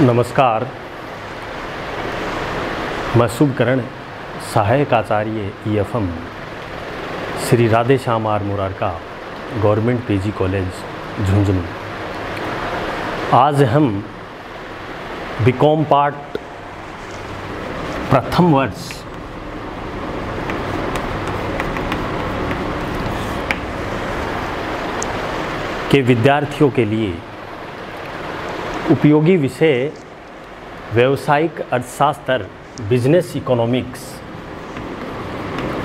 नमस्कार। मैं शुभकरण सहायक आचार्य E F M Shri Radhe Shyam R Murarka government PG college Jhunjhunu. आज हम बीकॉम पार्ट प्रथम वर्ष के विद्यार्थियों के लिए उपयोगी विषय व्यावसायिक अर्थशास्त्र बिज़नेस इकोनॉमिक्स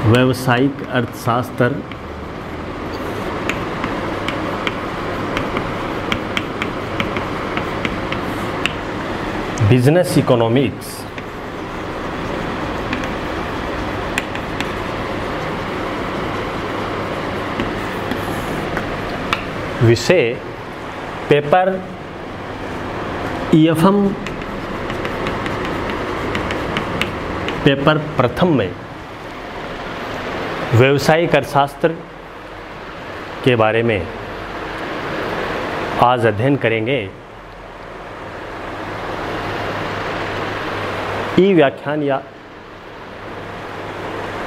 व्यावसायिक अर्थशास्त्र बिज़नेस इकोनॉमिक्स विषय पेपर ईएफएम पेपर प्रथम में व्यवसायिक अर्थशास्त्र के बारे में आज अध्ययन करेंगे। ई व्याख्यान या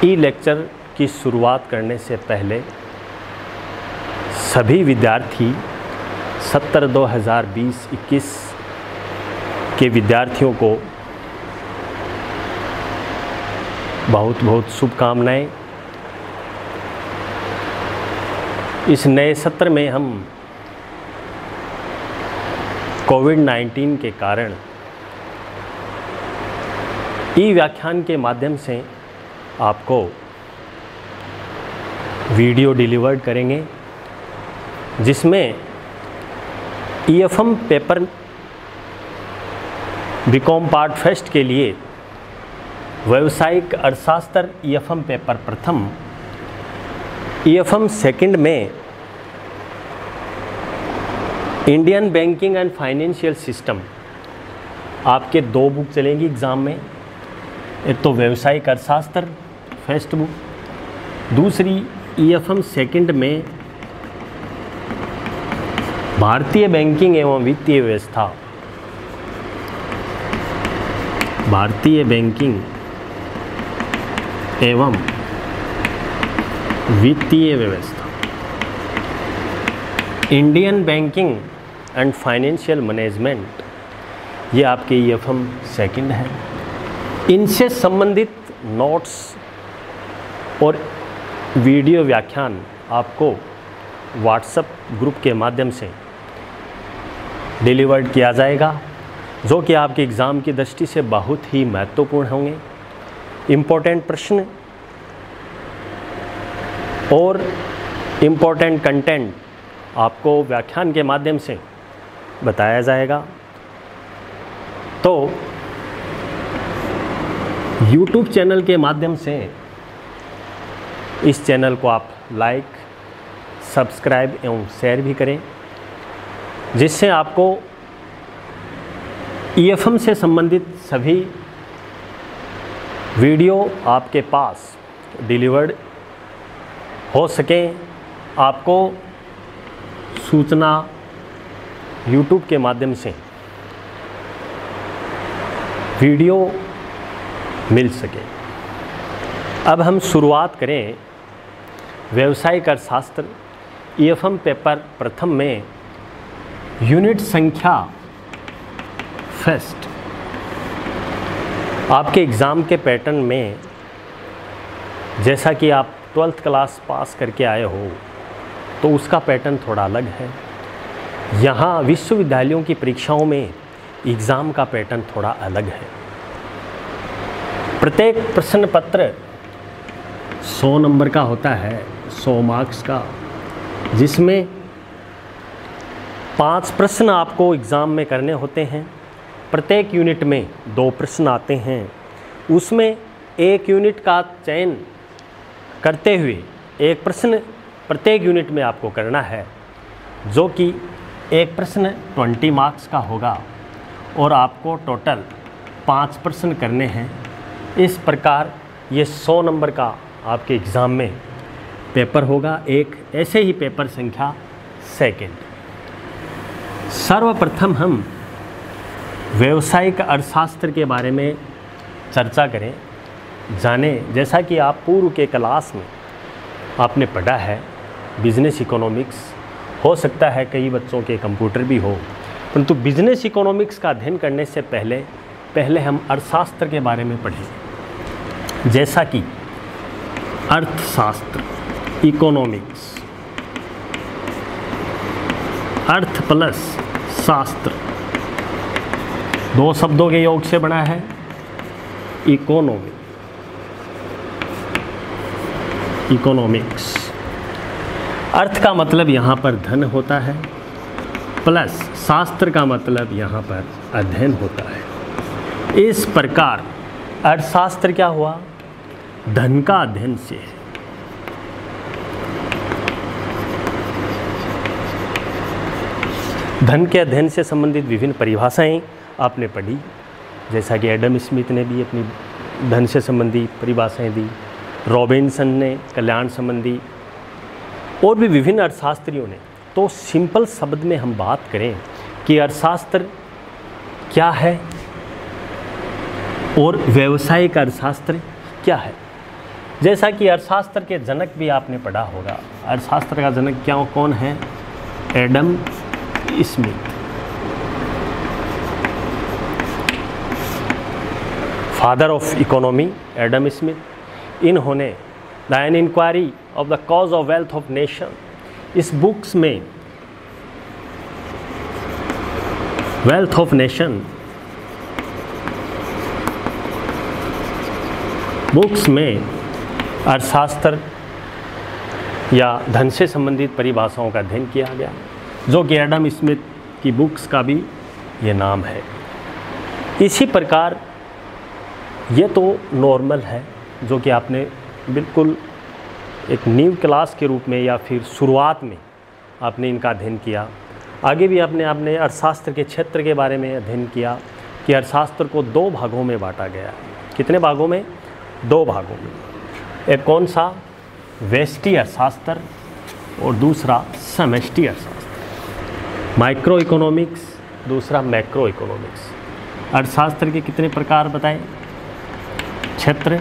ई लेक्चर की शुरुआत करने से पहले सभी विद्यार्थी सत्तर दो हज़ार बीस इक्कीस के विद्यार्थियों को बहुत बहुत शुभकामनाएँ। इस नए सत्र में हम कोविड 19 के कारण ई व्याख्यान के माध्यम से आपको वीडियो डिलीवर्ड करेंगे, जिसमें EFM paper B Com part first के लिए व्यावसायिक अर्थशास्त्र ईएफएम पेपर प्रथम ईएफएम सेकंड में Indian banking and financial system आपके दो बुक चलेंगी एग्ज़ाम में। एक तो व्यावसायिक अर्थशास्त्र फ़र्स्ट बुक दूसरी ईएफएम सेकंड में भारतीय बैंकिंग एवं वित्तीय व्यवस्था। भारतीय बैंकिंग एवं वित्तीय व्यवस्था। Indian banking and financial management ये आपके ई एफ़ एम सेकेंड है। इनसे संबंधित नोट्स और वीडियो व्याख्यान आपको व्हाट्सएप ग्रुप के माध्यम से डिलीवर्ड किया जाएगा। जो कि आपके एग्ज़ाम की दृष्टि से बहुत ही महत्वपूर्ण होंगे, इम्पोर्टेंट प्रश्न, और इम्पोर्टेंट कंटेंट आपको व्याख्यान के माध्यम से बताया जाएगा। तो YouTube चैनल के माध्यम से इस चैनल को आप लाइक सब्सक्राइब एवं शेयर भी करें, जिससे आपको ईएफएम से संबंधित सभी वीडियो आपके पास डिलीवर्ड हो सकें। आपको सूचना यूट्यूब के माध्यम से वीडियो मिल सके। अब हम शुरुआत करें व्यावसायिक अर्थशास्त्र ईएफएम पेपर प्रथम में यूनिट संख्या फ़र्स्ट आपके एग्ज़ाम के पैटर्न में जैसा कि आप ट्वेल्थ क्लास पास करके आए हो तो उसका पैटर्न थोड़ा अलग है। यहाँ विश्वविद्यालयों की परीक्षाओं में एग्ज़ाम का पैटर्न थोड़ा अलग है। प्रत्येक प्रश्न पत्र 100 नंबर का होता है 100 मार्क्स का, जिसमें पाँच प्रश्न आपको एग्ज़ाम में करने होते हैं। प्रत्येक यूनिट में दो प्रश्न आते हैं। उसमें एक यूनिट का चयन करते हुए एक प्रश्न प्रत्येक यूनिट में आपको करना है, जो कि एक प्रश्न 20 मार्क्स का होगा और आपको टोटल पाँच प्रश्न करने हैं। इस प्रकार ये 100 नंबर का आपके एग्ज़ाम में पेपर होगा, एक ऐसे ही पेपर संख्या सेकंड। सर्वप्रथम हम व्यवसायिक अर्थशास्त्र के बारे में चर्चा करें, जाने, जैसा कि आप पूर्व के क्लास में आपने पढ़ा है बिज़नेस इकोनॉमिक्स हो सकता है कई बच्चों के कंप्यूटर भी हो, परंतु बिज़नेस इकोनॉमिक्स का अध्ययन करने से पहले पहले हम अर्थशास्त्र के बारे में पढ़ें। जैसा कि अर्थशास्त्र इकोनॉमिक्स अर्थ प्लस शास्त्र दो शब्दों के योग से बना है। इकोनॉमी इकोनॉमिक्स अर्थ का मतलब यहाँ पर धन होता है, प्लस शास्त्र का मतलब यहाँ पर अध्ययन होता है। इस प्रकार अर्थशास्त्र क्या हुआ? धन का अध्ययन से। है धन के अध्ययन से संबंधित विभिन्न परिभाषाएँ आपने पढ़ी। जैसा कि एडम स्मिथ ने भी अपनी धन से संबंधी परिभाषाएँ दी, रॉबिन्सन ने कल्याण संबंधी, और भी विभिन्न अर्थशास्त्रियों ने। तो सिंपल शब्द में हम बात करें कि अर्थशास्त्र क्या है और व्यवसायिक अर्थशास्त्र क्या है। जैसा कि अर्थशास्त्र के जनक भी आपने पढ़ा होगा। अर्थशास्त्र का जनक क्या कौन है? Adam Smith. Father of economy Adam Smith, इन्होंने the an inquiry of the cause of wealth of nation, इस बुक्स में वेल्थ ऑफ़ नेशन बुक्स में अर्थशास्त्र या धन से संबंधित परिभाषाओं का अध्ययन किया गया, जो कि एडम स्मिथ की बुक्स का भी ये नाम है। इसी प्रकार ये तो नॉर्मल है, जो कि आपने बिल्कुल एक न्यू क्लास के रूप में या फिर शुरुआत में आपने इनका अध्ययन किया। आगे भी आपने आपने अर्थशास्त्र के क्षेत्र के बारे में अध्ययन किया कि अर्थशास्त्र को दो भागों में बांटा गया कितने भागों में? दो भागों में। एक कौन सा? वेस्टी अर्थशास्त्र और दूसरा समष्टि अर्थशास्त्र। माइक्रो इकोनॉमिक्स दूसरा मैक्रो इकोनॉमिक्स अर्थशास्त्र के कितने प्रकार बताएँ? क्षेत्र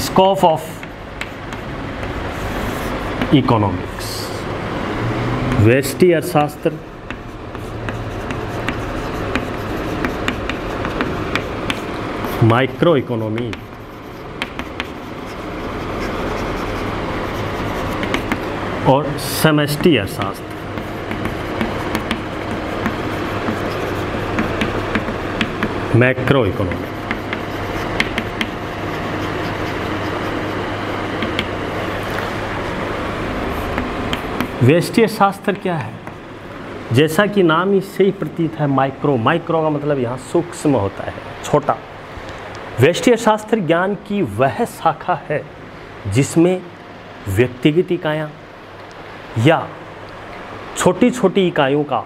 स्कोप ऑफ़ इकोनॉमिक्स वेस्टी अर्थशास्त्र माइक्रो इकोनॉमी और समष्टि अर्थशास्त्र मैक्रो इकोनॉमी व्यष्टीय शास्त्र क्या है? जैसा कि नाम ही प्रतीत है माइक्रो माइक्रो का मतलब यहाँ सूक्ष्म होता है, छोटा। व्यष्टीय शास्त्र ज्ञान की वह शाखा है जिसमें व्यक्तिगत इकाइयाँ या छोटी छोटी इकाइयों का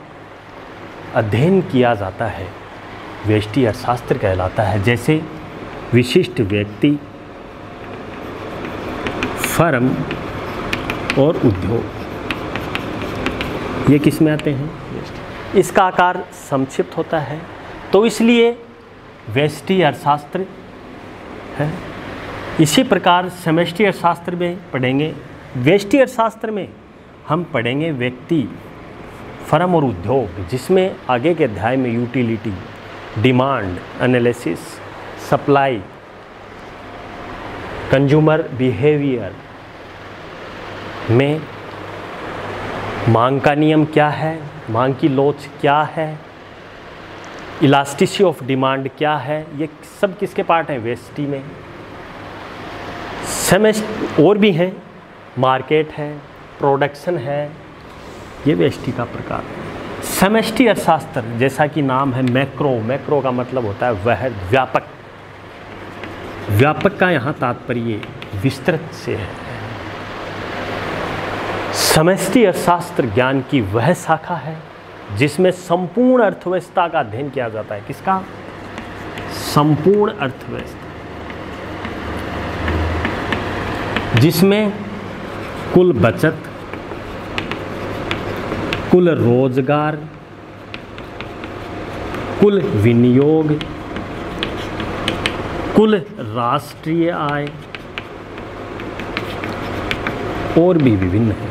अध्ययन किया जाता है। व्यष्टि अर्थशास्त्र कहलाता है। जैसे विशिष्ट व्यक्ति, फर्म और उद्योग। ये किसमें आते हैं? इसका आकार संक्षिप्त होता है। तो इसलिए व्यष्टि अर्थशास्त्र है। इसी प्रकार समष्टि अर्थशास्त्र में पढ़ेंगे। व्यष्टि अर्थशास्त्र में हम पढ़ेंगे व्यक्ति, फर्म और उद्योग, जिसमें आगे के अध्याय में utility demand analysis supply consumer behaviour में मांग का नियम क्या है? मांग की लोच क्या है? इलास्टिसी ऑफ़ डिमांड क्या है? ये सब किसके पार्ट हैं? वेस्टी में। सेमेस्ट और भी हैं। मार्केट है, प्रोडक्शन है। ये वेस्टी का प्रकार समष्टि अर्थशास्त्र, जैसा कि नाम है मैक्रो मैक्रो का मतलब होता है वह व्यापक। व्यापक का यहाँ तात्पर्य विस्तृत से है। समष्टि अर्थशास्त्र ज्ञान की वह शाखा है, जिसमें संपूर्ण अर्थव्यवस्था का अध्ययन किया जाता है। किसका? संपूर्ण अर्थव्यवस्था। जिसमें कुल बचत कुल रोज़गार, कुल विनियोग, कुल राष्ट्रीय आय, और भी विभिन्न है।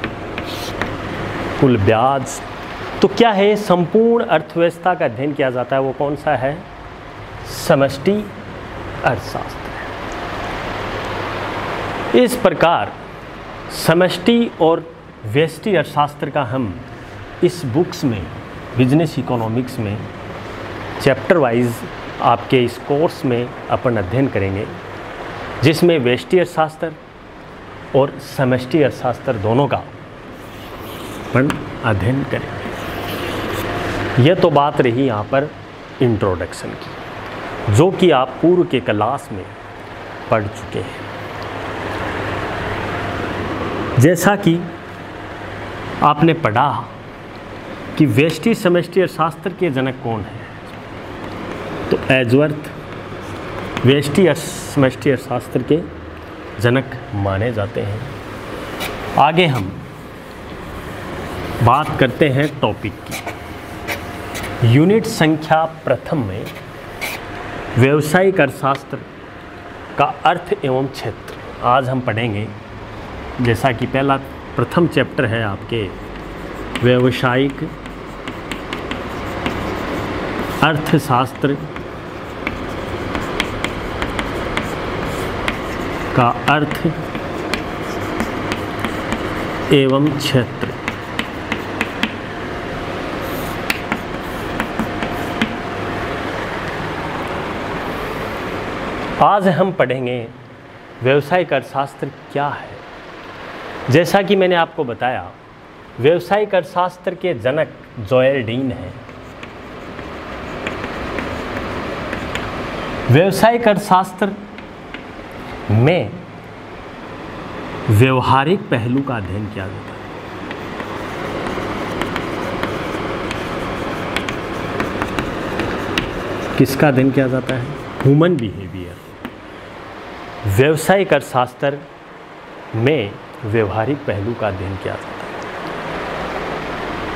कुल ब्याज तो क्या है? संपूर्ण अर्थव्यवस्था का अध्ययन किया जाता है, वो कौन सा है? समष्टि अर्थशास्त्र इस प्रकार, समष्टि और व्यष्टि अर्थशास्त्र का हम इस बुक्स में बिज़नेस इकोनॉमिक्स में चैप्टर वाइज आपके इस कोर्स में अपन अध्ययन करेंगे, जिसमें व्यष्टि अर्थशास्त्र और समष्टि अर्थशास्त्र दोनों का अपन अध्ययन करेंगे। यह तो बात रही यहाँ पर इंट्रोडक्शन की, जो कि आप पूर्व के क्लास में पढ़ चुके हैं। जैसा कि आपने पढ़ा कि वेष्टि समष्टि शास्त्र के जनक कौन है? तो एजवर्थ वेष्टि समष्टि शास्त्र के जनक माने जाते हैं। आगे हम बात करते हैं टॉपिक की। यूनिट संख्या प्रथम में व्यवसायिक अर्थशास्त्र का अर्थ एवं क्षेत्र। आज हम पढ़ेंगे, जैसा कि पहला प्रथम चैप्टर है आपके, व्यवसायिक अर्थशास्त्र का अर्थ एवं क्षेत्र। आज हम पढ़ेंगे व्यवसायिक अर्थशास्त्र क्या है। जैसा कि मैंने आपको बताया व्यवसायिक अर्थशास्त्र के जनक जोयल डीन हैं। व्यवसायिक अर्थशास्त्र में व्यवहारिक पहलू का अध्ययन किया जाता है। किसका अध्ययन किया जाता है? ह्यूमन बिहेवियर व्यवसायिक अर्थशास्त्र में व्यवहारिक पहलू का अध्ययन किया जाता है।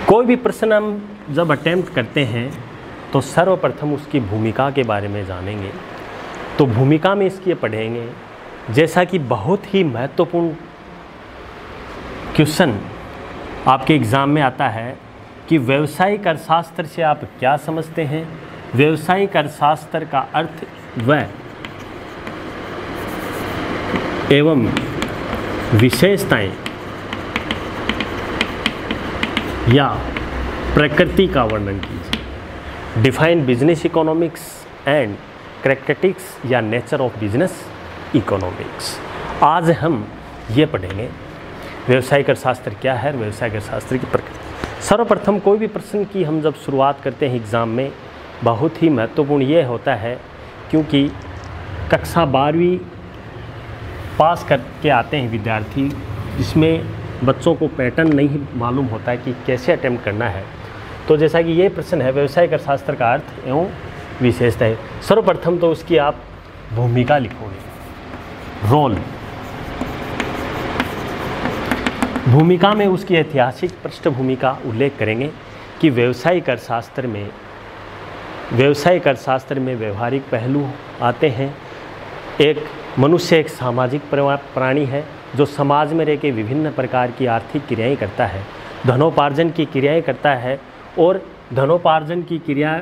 कोई भी प्रश्न हम जब अटेम्प्ट करते हैं तो सर्वप्रथम उसकी भूमिका के बारे में जानेंगे। तो भूमिका में इसकी पढ़ेंगे, जैसा कि बहुत ही महत्वपूर्ण क्वेश्चन आपके एग्ज़ाम में आता है कि व्यवसायिक अर्थशास्त्र से आप क्या समझते हैं? व्यवसायिक अर्थशास्त्र का अर्थ व एवं विशेषताएँ या प्रकृति का वर्णन कीजिए। Define business economics and characteristics या नेचर ऑफ़ बिज़नेस इकोनॉमिक्स। आज हम ये पढ़ेंगे व्यवसायिक अर्थशास्त्र क्या है व्यवसायिक अर्थशास्त्र की प्रकृति। सर्वप्रथम कोई भी प्रश्न की हम जब शुरुआत करते हैं एग्ज़ाम में, बहुत ही महत्वपूर्ण ये होता है, क्योंकि कक्षा बारहवीं पास करके आते हैं विद्यार्थी, जिसमें बच्चों को पैटर्न नहीं मालूम होता है कि कैसे अटैम्प्ट करना है। तो जैसा कि ये प्रश्न है व्यवसायिक अर्थशास्त्र का अर्थ एवं विशेषता है। सर्वप्रथम तो उसकी आप भूमिका लिखोगे। रोल। भूमिका में उसकी ऐतिहासिक पृष्ठभूमि का उल्लेख करेंगे कि व्यवसायिक अर्थशास्त्र में व्यवसायिक अर्थशास्त्र में व्यवहारिक पहलू आते हैं। एक मनुष्य एक सामाजिक प्राणी है, जो समाज में रह के विभिन्न प्रकार की आर्थिक क्रियाएँ करता है, धनोपार्जन की क्रियाएँ करता है और धनोपार्जन की क्रिया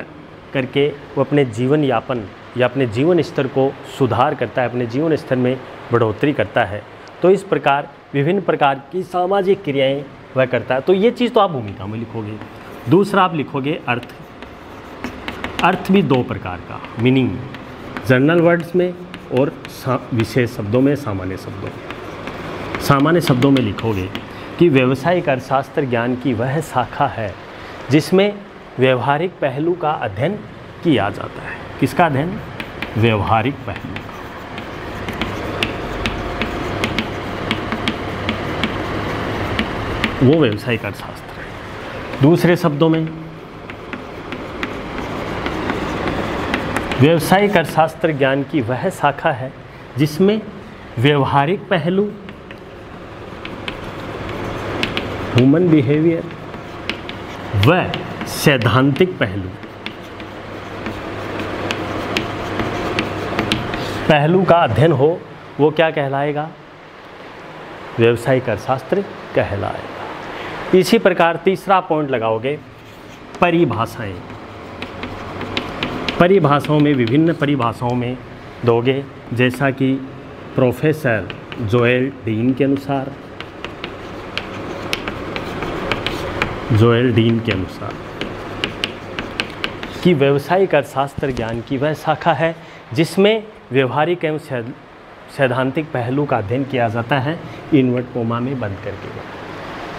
करके वो अपने जीवन यापन या अपने जीवन स्तर को सुधार करता है, अपने जीवन स्तर में बढ़ोतरी करता है। तो इस प्रकार, विभिन्न प्रकार की सामाजिक क्रियाएँ वह करता है। तो ये चीज़ तो आप भूमिका में लिखोगे। दूसरा आप लिखोगे अर्थ। अर्थ भी दो प्रकार का मीनिंग जर्नल वर्ड्स में और विशेष शब्दों में, सामान्य शब्दों में। सामान्य शब्दों में लिखोगे कि व्यवसायिक अर्थशास्त्र ज्ञान की वह शाखा है जिसमें व्यवहारिक पहलू का अध्ययन किया जाता है। किसका अध्ययन? व्यवहारिक पहलू का। वो व्यवसायिक अर्थशास्त्र है। दूसरे शब्दों में व्यवसायिक अर्थशास्त्र ज्ञान की वह शाखा है जिसमें व्यवहारिक पहलू ह्यूमन बिहेवियर व सैद्धांतिक पहलू। पहलू का अध्ययन हो, वो क्या कहलाएगा? व्यवसायिक अर्थशास्त्र कहलाएगा। इसी प्रकार तीसरा पॉइंट लगाओगे, परिभाषाएँ। परिभाषाओं में, विभिन्न परिभाषाओं में दोगे, जैसा कि प्रोफेसर जोएल डीन के अनुसार जोएल डीन के अनुसार। कि व्यवसायिक अर्थशास्त्र ज्ञान की वह शाखा है, जिसमें व्यवहारिक एवं सैद्धांतिक पहलू का अध्ययन किया जाता है, इनवर्ट कोमा में बंद करके।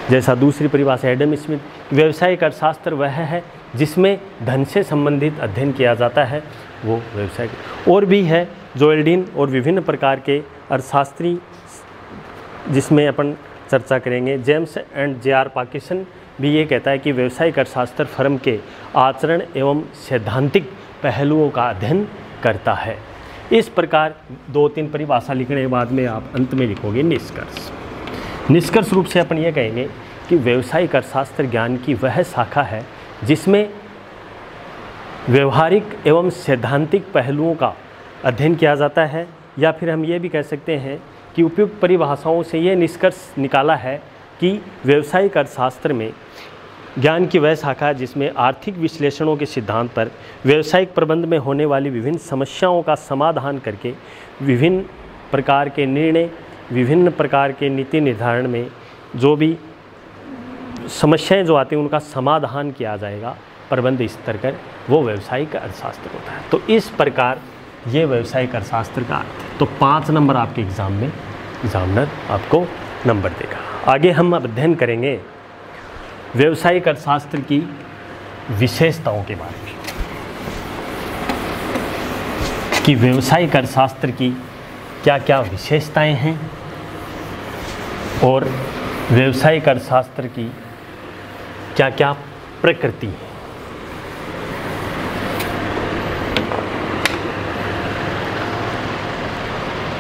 जैसा दूसरी परिभाषा एडम स्मिथ, व्यवसायिक अर्थशास्त्र वह है, जिसमें धन से संबंधित अध्ययन किया जाता है, वो व्यवसाय। और भी है जोएल्डिन और विभिन्न प्रकार के अर्थशास्त्री, जिसमें अपन चर्चा करेंगे, James and J R Pakistan भी ये कहता है कि व्यवसायिक अर्थशास्त्र फर्म के आचरण एवं सैद्धांतिक पहलुओं का अध्ययन करता है। इस प्रकार दो तीन परिभाषा लिखने के बाद में आप अंत में लिखोगे निष्कर्ष। निष्कर्ष रूप से अपन ये कहेंगे कि व्यवसायिक अर्थशास्त्र ज्ञान की वह शाखा है जिसमें व्यवहारिक एवं सैद्धांतिक पहलुओं का अध्ययन किया जाता है या फिर हम ये भी कह सकते हैं कि उपयुक्त परिभाषाओं से ये निष्कर्ष निकाला है कि व्यवसायिक अर्थशास्त्र में ज्ञान की वह शाखा जिसमें आर्थिक विश्लेषणों के सिद्धांत पर व्यवसायिक प्रबंध में होने वाली विभिन्न समस्याओं का समाधान करके विभिन्न प्रकार के निर्णय, विभिन्न प्रकार के नीति निर्धारण में जो भी समस्याएँ जो आती हैं, उनका समाधान किया जाएगा, प्रबंध स्तर कर वो व्यवसायिक अर्थशास्त्र होता है तो इस प्रकार ये व्यवसायिक अर्थशास्त्र का अर्थ है। तो पाँच नंबर आपके एग्ज़ाम में, एग्जामिनर आपको नंबर देगा। आगे हम अध्ययन करेंगे। व्यवसायिक अर्थशास्त्र की विशेषताओं के बारे में। कि व्यवसायिक अर्थशास्त्र की क्या क्या विशेषताएँ हैं और व्यवसायिक अर्थशास्त्र की क्या क्या प्रकृति है।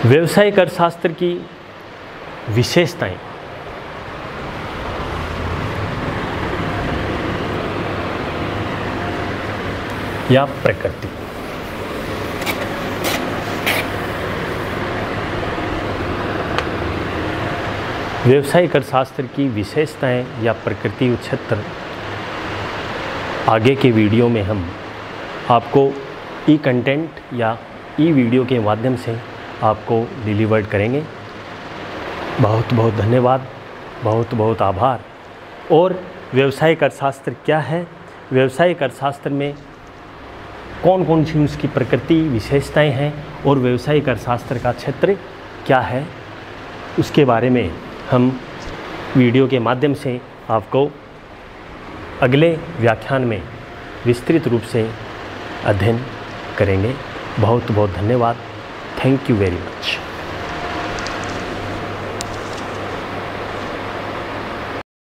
व्यवसायिक अर्थशास्त्र की विशेषताएँ या प्रकृति। व्यवसायिक अर्थशास्त्र की विशेषताएँ या प्रकृति क्षेत्र। आगे के वीडियो में हम आपको ई कंटेंट या ई वीडियो के माध्यम से आपको डिलीवर्ड करेंगे। बहुत बहुत धन्यवाद बहुत बहुत आभार। और व्यवसायिक अर्थशास्त्र क्या है? व्यवसायिक अर्थशास्त्र में कौन कौन सी उसकी प्रकृति, विशेषताएँ हैं और व्यवसायिक अर्थशास्त्र का क्षेत्र क्या है, उसके बारे में हम वीडियो के माध्यम से आपको अगले व्याख्यान में विस्तृत रूप से अध्ययन करेंगे। बहुत बहुत धन्यवाद। Thank you very much